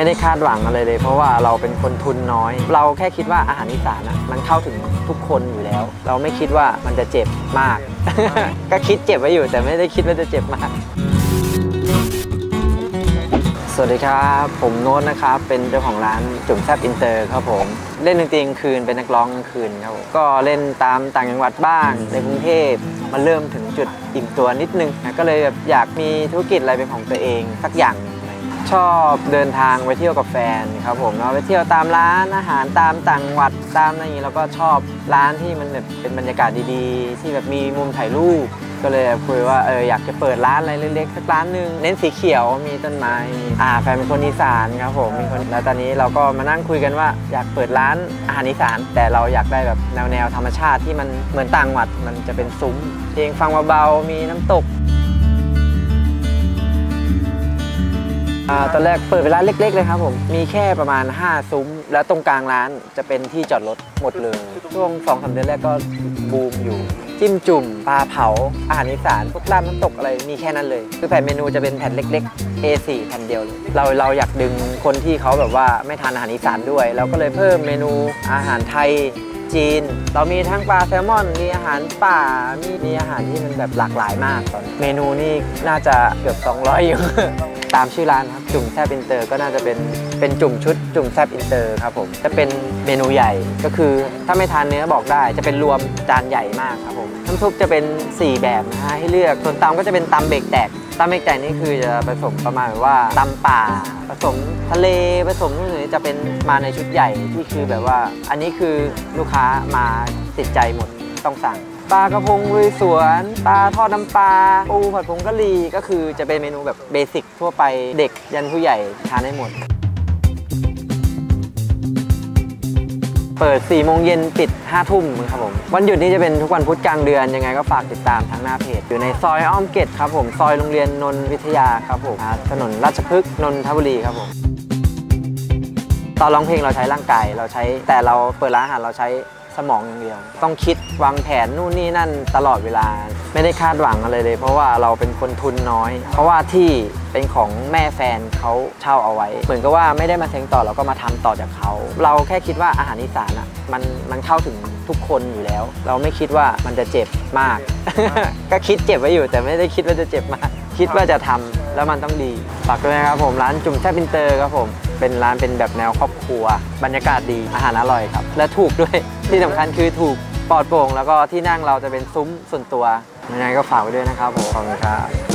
ไม่ได้คาดหวังอะไรเลย เพราะว่าเราเป็นคนทุนน้อย เราแค่คิดว่าอาหารอีสานอะมันเข้าถึงทุกคนอยู่แล้ว เราไม่คิดว่ามันจะเจ็บมาก ก็คิดเจ็บไว้อยู่ แต่ไม่ได้คิดว่าจะเจ็บมาก สวัสดีครับ ผมโน้ตนะครับ เป็นเจ้าของร้านจุ่มแซบอินเตอร์ครับผม เล่นดนตรีกลางคืนเป็นนักร้องกลางคืนครับผมก็เล่นตามต่างจังหวัดบ้างในกรุงเทพมาเริ่มถึงจุดอิ่มตัวนิดนึงนะก็เลยแบบอยากมีธุรกิจอะไรเป็นของตัวเองสักอย่างหนึ่ง ชอบเดินทางไปเที่ยวกับแฟนครับผมเนาะไปเที่ยวตามร้านอาหารตามต่างวัดตามอะไรอย่างงี้แล้วก็ชอบร้านที่มันแบบเป็นบรรยากาศดีๆ ที่แบบมีมุมถ่ายรูปก็เลยคุยว่าเอออยากจะเปิดร้านอะไรเล็กๆสักร้านหนึ่งเน้นสีเขียวมีต้นไม้อ่าแฟนเป็นคนอีสานครับผมมีคนแล้วตอนนี้เราก็มานั่งคุยกันว่าอยากเปิดร้านอาหารอีสาน แต่เราอยากได้แบบแนวๆธรรมชาติที่มันเหมือนต่างหวัดมันจะเป็นซุ้มเพลงฟังเบาๆมีน้ำตก ตอนแรกเปิดเป็นร้านเล็ก ๆ เลยครับผม มีแค่ประมาณ 5 ซุ้ม แล้วตรงกลางร้านจะเป็นที่จอดรถหมดเลย ช่วง2อสเดือนแรกก็บูมอยู่ จิ้มจุ่ม ปลาเผา อาหารอีสานพวกราบน้ำตกอะไร มีแค่นั้นเลย คือแผ่นเมนูจะเป็นแผ่นเล็ก ๆ A4 แผ่นเดียวเลยเราเราอยากดึงคนที่เขาแบบว่าไม่ทานอาหารอีสานด้วย เราก็เลยเพิ่มเมนูอาหารไทยจีน เรามีทั้งปลาแซลมอน มีอาหารป่า มีมีอาหารที่มันแบบหลากหลายมากตอนเมนูนี่น่าจะเกือบ 200 อยู่ ตามชื่อร้านครับจุ่มแซบอินเตอร์ก็น่าจะเป็นเป็นจุ่มชุดจุ่มแซบอินเตอร์ครับผมจะเป็นเมนูใหญ่ก็คือถ้าไม่ทานเนื้อบอกได้จะเป็นรวมจานใหญ่มากครับผมน้ำซุปจะเป็น 4 แบบนะฮะให้เลือกส่วนตำก็จะเป็นตำเบรกแตกตำเบรกแตกนี่คือจะผสมประมาณว่าตำป่า ผสมทะเลผสมนู่นนี่จะเป็นมาในชุดใหญ่ที่คือแบบว่า อันนี้คือลูกค้ามาติดใจหมดต้องสั่ง ปลากระพงลุยสวน ปลาทอดน้ำปลาปูผัดผงกะหรี่ก็คือจะเป็นเมนูแบบเบสิกทั่วไปเด็กยันผู้ใหญ่ทานได้หมด เปิด 4 โมงเย็นปิด 5 ทุ่มครับผม วันหยุดนี้จะเป็นทุกวันพุธกลางเดือน ยังไงก็ฝากติดตามทางหน้าเพจ อยู่ในซอยอ้อมเกตครับผม ซอยโรงเรียนนนทวิทยาครับผมถนนราชพฤกษ์นนทบุรีครับผมตอนร้องเพลงเราใช้ร่างกายเราใช้แต่เราเปิดร้านอาหารเราใช้ สมองอย่างเดียว ต้องคิดวางแผนนู่นนี่นั่นตลอดเวลา ไม่ได้คาดหวังอะไรเลย เพราะว่าเราเป็นคนทุนน้อย เพราะว่าที่เป็นของแม่แฟนเขาเช่าเอาไว้ เหมือนกับว่าไม่ได้มาเซ้งต่อเราก็มาทำต่อจากเขา เราแค่คิดว่าอาหารอีสานอะมันมันเข้าถึงทุกคนอยู่แล้ว เราไม่คิดว่ามันจะเจ็บมาก ก็คิดเจ็บไว้อยู่ แต่ไม่ได้คิดว่าจะเจ็บมาก คิดว่าจะทำแล้วมันต้องดีฝากด้วยนะครับผมร้านจุ่มแซ่บอินเตอร์ครับผม เป็นร้านเป็นแบบแนวครอบครัว บรรยากาศดีอาหารอร่อยครับ และถูกด้วยที่สำคัญคือถูกปลอดโปร่ง แล้วก็ที่นั่งเราจะเป็นซุ้มส่วนตัวยังไงก็ฝากไว้ด้วยนะครับผมขอบคุณครับ